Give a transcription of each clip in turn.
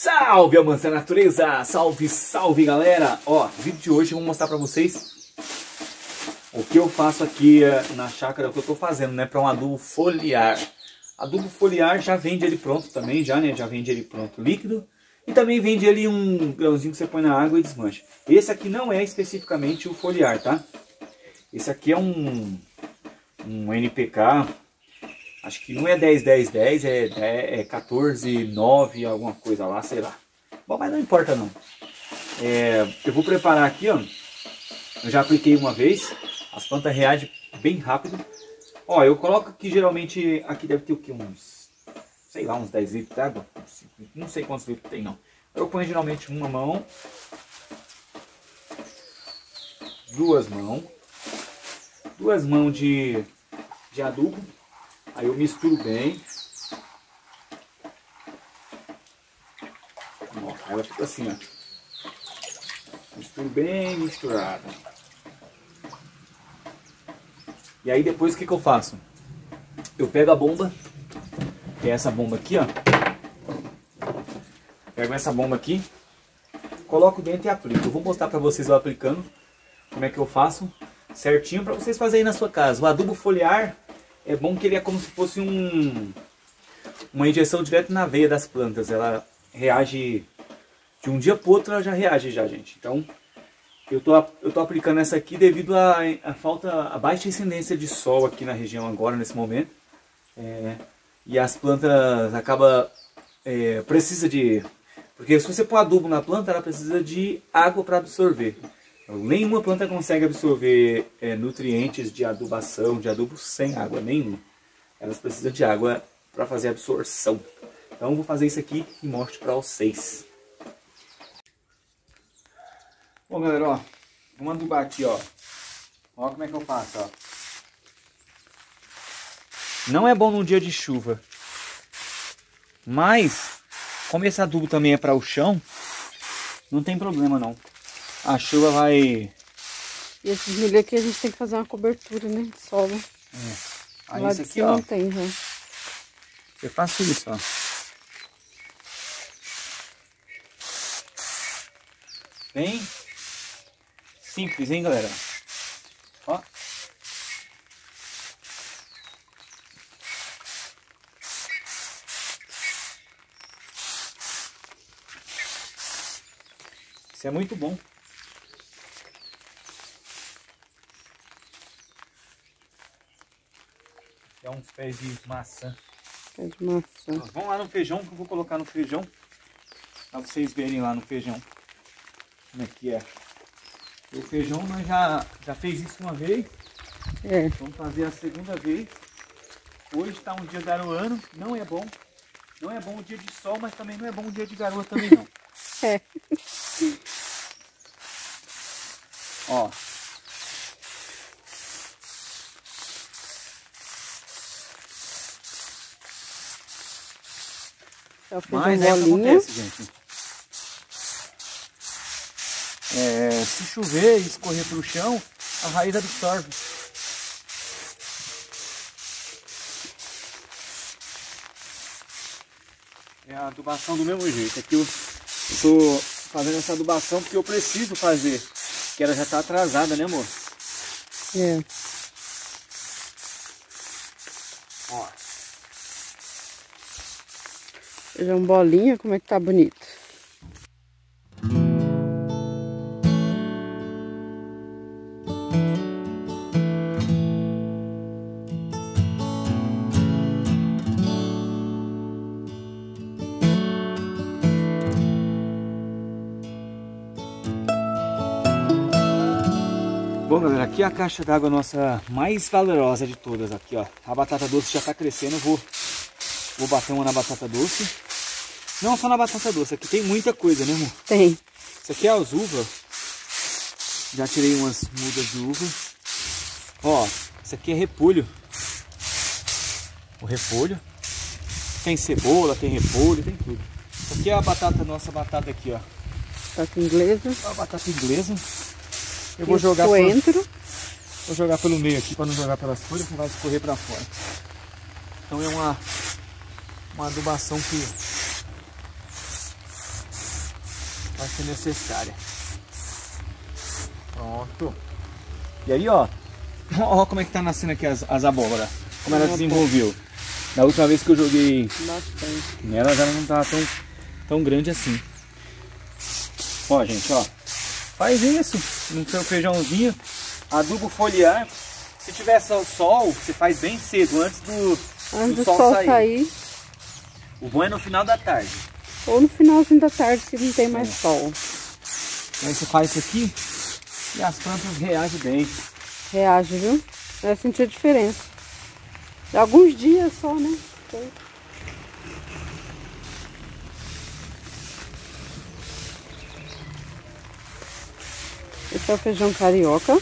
Salve amantes da natureza! Salve, salve galera! Ó, no vídeo de hoje eu vou mostrar pra vocês o que eu faço aqui eh, na chácara, o que eu tô fazendo, né, para um adubo foliar. Adubo foliar já vende ele pronto também, já, né, já vende ele pronto líquido. E também vende ele um grãozinho que você põe na água e desmancha. Esse aqui não é especificamente o foliar, tá? Esse aqui é um, um NPK, acho que não é 10, 10, 10, é, é 14, 9, alguma coisa lá, sei lá. Bom, mas não importa não. É, eu vou preparar aqui, ó. Eu já apliquei uma vez, as plantas reagem bem rápido. Ó, eu coloco aqui geralmente, aqui deve ter o que, uns sei lá, uns 10 litros d'água. Não sei quantos litros tem não. Eu ponho geralmente uma mão, duas mãos, duas mãos de, de adubo. Aí eu misturo bem. Ó, ela fica assim, ó. Misturo bem misturado. E aí depois o que, que eu faço? Eu pego a bomba, que é essa bomba aqui, ó. Pego essa bomba aqui, coloco dentro e aplico. Eu vou mostrar para vocês eu aplicando, como é que eu faço certinho para vocês fazerem na sua casa. O adubo foliar é bom que ele é como se fosse um uma injeção direto na veia das plantas. Ela reage de um dia para outro, ela já reage já, gente. Então, eu tô, eu tô aplicando essa aqui devido à a, falta, a baixa incidência de sol aqui na região agora, nesse momento. É, e as plantas acaba é, precisa de porque se você pôr adubo na planta ela precisa de água para absorver nenhuma planta consegue absorver é, nutrientes de adubação de adubo sem água nenhuma. Elas precisam de água para fazer absorção. Então vou fazer isso aqui e mostro para vocês. Bom galera ó vamos adubar aqui ó. Ó como é que eu faço ó. Não é bom num dia de chuva. Mas, como esse adubo também é para o chão, não tem problema não. A chuva vai... E esse milho aqui a gente tem que fazer uma cobertura, né? De solo. É. Aí Lá esse aqui, ó. Não tem, já. Eu faço isso, ó. Bem simples, hein, galera? Ó. Isso é muito bom. É uns pés de maçã. Pé de maçã. vamos lá no feijão, que eu vou colocar no feijão. Pra vocês verem lá no feijão. Como é que é. O feijão nós já, já fez isso uma vez. É. Vamos fazer a segunda vez. Hoje está um dia garoando, não é bom. Não é bom o dia de sol, mas também não é bom o dia de garoa também não. É. Ó. Mas é o que acontece, gente. É, se chover e escorrer para o chão, a raiz absorve. É a adubação do mesmo jeito. Aqui eu estou fazendo essa adubação porque eu preciso fazer. Que ela já está atrasada, né amor? É. Feijão bolinha, como é que tá bonito. Bom galera, aqui é a caixa d'água nossa mais valorosa de todas aqui, ó. A batata doce já tá crescendo, vou, vou bater uma na batata doce. Não só na batata doce, aqui tem muita coisa, né amor? Tem. Isso aqui é as uvas. Já tirei umas mudas de uva. Ó, isso aqui é repolho. O repolho. Tem cebola, tem repolho, tem tudo. Isso aqui é a batata, nossa batata aqui, ó. Batata inglesa. É a batata inglesa. Eu vou jogar coentro. Vou jogar pelo meio aqui para não jogar pelas folhas que vai escorrer para fora. Então é uma uma adubação que vai ser necessária. Pronto. E aí, ó. Ó como é que tá nascendo aqui as, as abóboras. Como ela desenvolveu. Da última vez que eu joguei Bastante. nela, ela não tava tão, tão grande assim. Ó, gente, ó. Faz isso no seu feijãozinho. Adubo foliar. Se tiver só sol, você faz bem cedo, antes do, Antes do do sol, sol sair. sair, O bom é no final da tarde. Ou no finalzinho da tarde, se não tem mais É. sol. Aí você faz isso aqui e as plantas reagem bem. Reage, viu? Vai sentir a diferença. De alguns dias só, né? Então, Esse é o feijão carioca.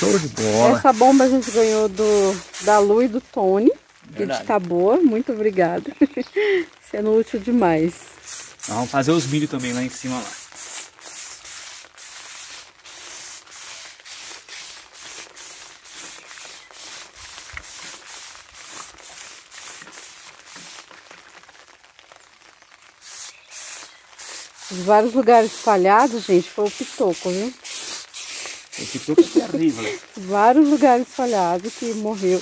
Show de bola. Essa bomba a gente ganhou do, da Lu e do Tony. Que Verdade. de tá boa, muito obrigada. Sendo útil demais. Vamos fazer os milho também lá em cima lá. Os vários lugares espalhados, gente, foi o pitoco, viu? Esse é terrível. Vários lugares espalhados que morreu.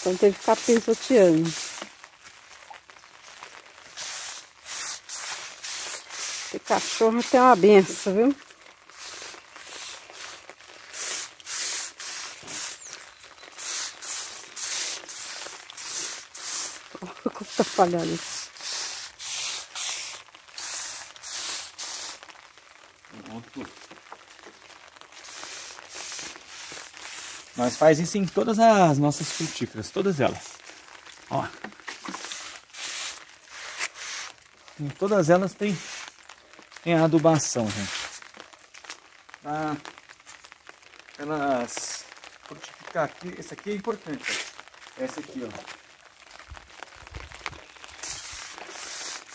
Então teve que ficar pisoteando. Esse cachorro tem uma benção, viu? Olha como tá falhando. Pronto. Nós faz isso em todas as nossas frutíferas, todas elas. Ó. Em todas elas tem, tem adubação, gente. Pra elas frutificar aqui. Esse aqui é importante. Essa aqui, ó.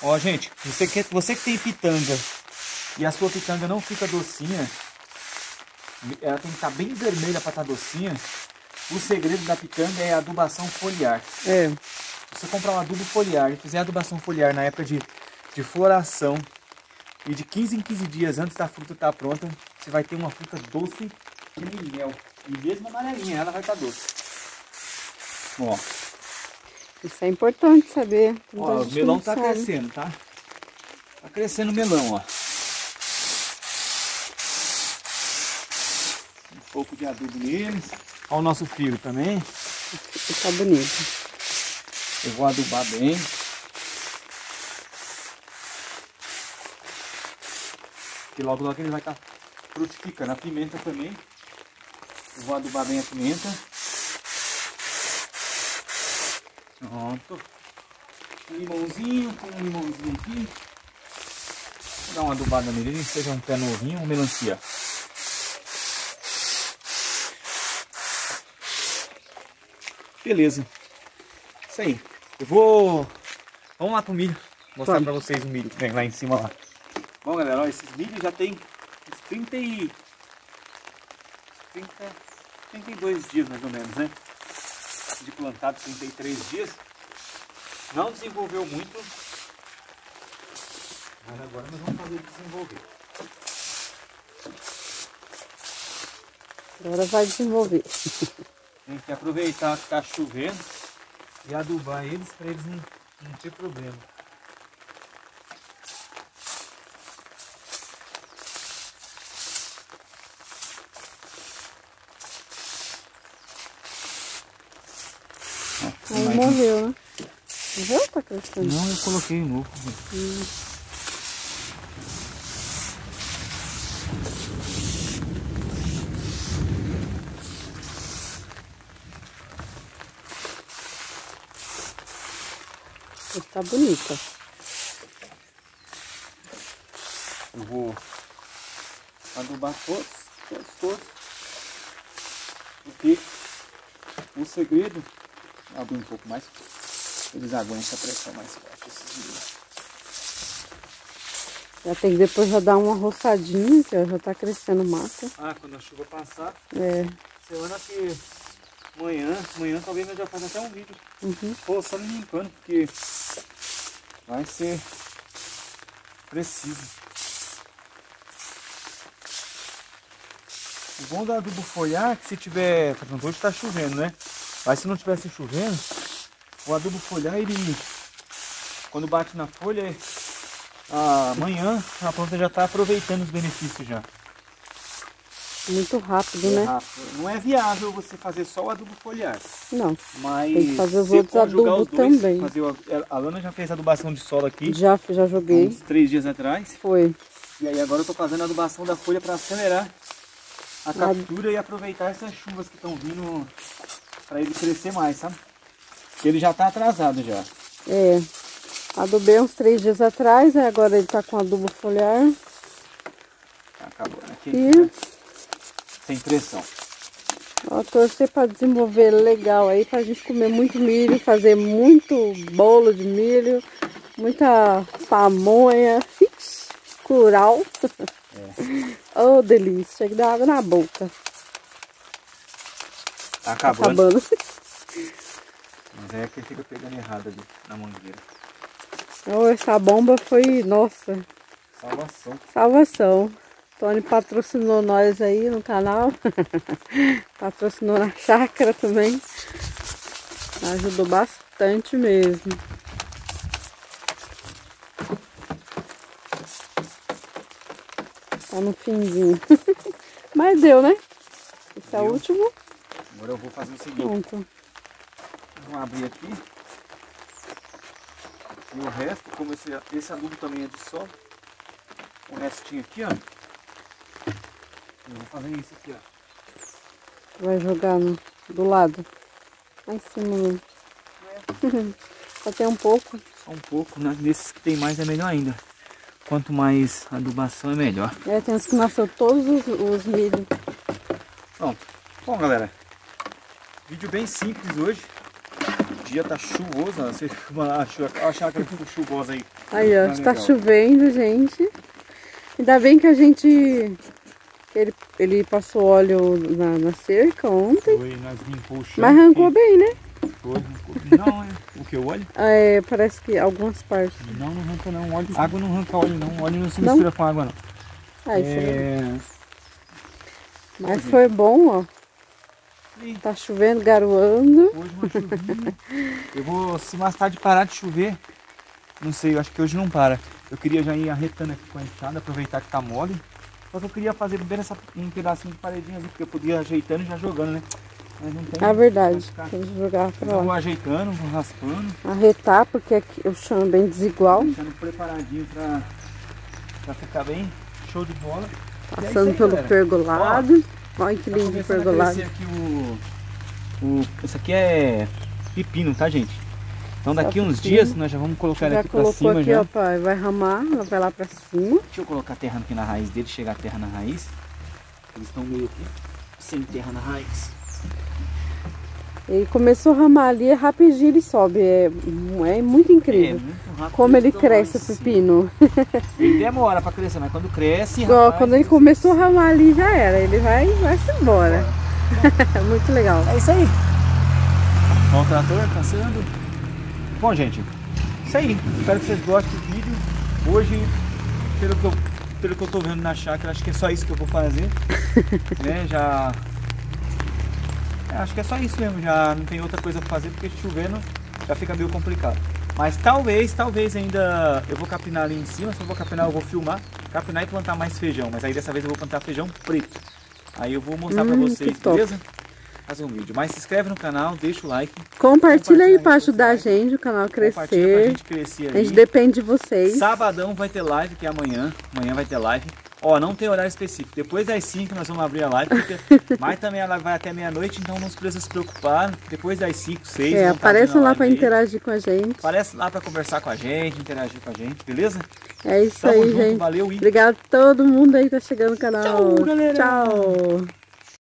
Ó, gente, você que, você que tem pitanga e a sua pitanga não fica docinha, ela tem que estar bem vermelha para estar docinha. O segredo da pitanga é a adubação foliar. É, Se você comprar um adubo foliar e fizer adubação foliar na época de, de floração e de 15 em 15 dias antes da fruta estar pronta, você vai ter uma fruta doce nem mel. E mesmo amarelinha, ela vai estar doce. Ó, isso é importante saber. ó Muita o melão tá sabe. crescendo, tá? Tá crescendo o melão, ó. Pouco de adubo neles. Ó o nosso filho também. Tá bonito. Eu vou adubar bem. Que logo logo ele vai estar frutificando. A pimenta também. Eu vou adubar bem a pimenta. Pronto. Um limãozinho, com um limãozinho aqui. Vou dar uma adubada nele, seja um pé novinho ou melancia. Beleza. Isso aí. Eu vou. Vamos lá pro milho. Mostrar Vamos. pra vocês o milho que tem lá em cima lá. Bom galera, ó, esses milhos já tem uns 30 e. 30, 32 dias mais ou menos, né? De plantado 33 dias. Não desenvolveu muito. Mas agora nós vamos fazer desenvolver. Agora vai desenvolver. Tem que aproveitar que tá chovendo e adubar eles para eles não, não ter problema. Aí morreu, né? Viu? Tá crescendo. Não, eu coloquei um novo. Esse Tá bonita. Eu vou adubar todos, todos, todos. Porque o segredo, abrir um pouco mais, eles aguentam a pressão mais forte. Esses. Já tem que depois já dar uma roçadinha, que ó, já tá crescendo mata. Ah, quando a chuva passar, É. semana que amanhã, amanhã talvez eu já faça até um vídeo Uhum. roçando e limpando, porque vai ser preciso. O bom do adubo folhar é que se tiver, hoje tá chovendo, né? Mas se não tivesse chovendo, o adubo folhar ele, quando bate na folha, amanhã a planta já está aproveitando os benefícios já. Muito rápido, É né? rápido. Não é viável você fazer só o adubo foliar, Não. mas Tem que fazer os outros adubos também. Fazer o- a Lana já fez adubação de solo aqui, Já, já joguei. uns três dias atrás. Foi. E aí agora eu tô fazendo a adubação da folha para acelerar a captura e aproveitar essas chuvas que estão vindo para ele crescer mais, sabe? Porque ele já tá atrasado já. É. Adubei uns três dias atrás, agora ele tá com adubo foliar. Tá acabando aqui. E Sem pressão. ó, torcer pra desenvolver legal aí, pra gente comer muito milho, fazer muito bolo de milho, muita pamonha, curau. oh, delícia, chega dar água na boca. Tá Tá acabando. acabando. Mas é que fica pegando errado ali na mangueira. Oh, essa bomba foi, nossa, Salvação. salvação. Tony patrocinou nós aí no canal. patrocinou na chácara também. Ajudou bastante mesmo. Tá no finzinho. Mas deu, né? Esse é o Deu. último. Agora eu vou fazer o seguinte. Pronto. Vou abrir aqui. E o resto, como esse, esse adubo também é de solo, o restinho aqui, ó. Eu vou fazer isso aqui, ó. Vai jogar no, do lado. Cima mesmo. Só tem um pouco. Só um pouco, né? Nesses que tem mais é melhor ainda. Quanto mais adubação é melhor. É, tem uns que nasceu todos os, os milhos. Pronto. Bom, galera. Vídeo bem simples hoje. O dia tá chuvoso, ó. Você achou a chácara ficou chuvosa aí. Aí, ó, Tá legal. chovendo, gente. Ainda bem que a gente. Ele, ele passou óleo na, na cerca ontem. Foi, nós limpou o chão. Mas arrancou bem, né? Foi, arrancou. Não, é. O que? O óleo? É, parece que algumas partes. Não, não arranca não. Óleo, água não arranca óleo não. Óleo não se Não? mistura com água não. Ah, isso é... é... Mas foi bom, ó. Ih, Tá chovendo, garoando. Hoje uma chuvinha. Eu vou, se mais tarde parar de chover, não sei, eu acho que hoje não para. Eu queria já ir arretando aqui com a enxada, aproveitar que tá mole. Só que eu queria fazer bem essa, um pedacinho de paredinha ali, porque eu podia ajeitando e já jogando, né? Mas não tem. É verdade. ficar. Tem que jogar pra eu vou lá. ajeitando, vou raspando, Arretar, porque aqui o chão é bem desigual. deixando preparadinho pra, pra ficar bem show de bola. É Passando aí, pelo galera. pergolado. Olha que Tá lindo a pergolado. aqui o, o... Isso aqui é pepino, tá, gente? Então daqui uns dias nós já vamos colocar ele Já aqui pra colocou cima aqui, já. ó, pai. Vai ramar, ela vai lá pra cima. Deixa eu colocar a terra aqui na raiz dele, chegar a terra na raiz. Eles estão meio aqui sem terra na raiz. Ele começou a ramar ali, é rapidinho ele sobe. É, é muito incrível. muito rápido. Como ele cresce o pepino. Ele demora pra crescer, mas quando cresce, rapaz, quando ele começou a ramar ali já era. Ele vai, vai se embora. muito legal. É isso aí. Ó o trator passando. Bom, gente, isso aí. Espero que vocês gostem do vídeo. Hoje, pelo que eu, pelo que eu tô vendo na chácara, acho que é só isso que eu vou fazer. né? Já. É, acho que é só isso mesmo. Já não tem outra coisa pra fazer porque chovendo já fica meio complicado. Mas talvez, talvez ainda eu vou capinar ali em cima. Se eu vou capinar, eu vou filmar. Capinar e plantar mais feijão. Mas aí dessa vez eu vou plantar feijão preto. Aí eu vou mostrar pra Hum, vocês, que top. Fazer um vídeo. Mas se inscreve no canal, deixa o like. Compartilha aí Compartilha pra aí, ajudar a gente, o canal pra crescer. gente crescer A gente depende de vocês. Sabadão vai ter live, que é amanhã. Amanhã vai ter live. Ó, não tem horário específico. Depois das 5 nós vamos abrir a live. porque- Mas também a live vai até meia-noite, então não precisa se preocupar. Depois das 5, 6. É, apareçam lá pra interagir com a gente. Aparece lá pra conversar com a gente, interagir com a gente, beleza? É isso Tamo aí, junto, gente. valeu e Obrigado a todo mundo aí que tá chegando no canal. Tchau, galera. Tchau.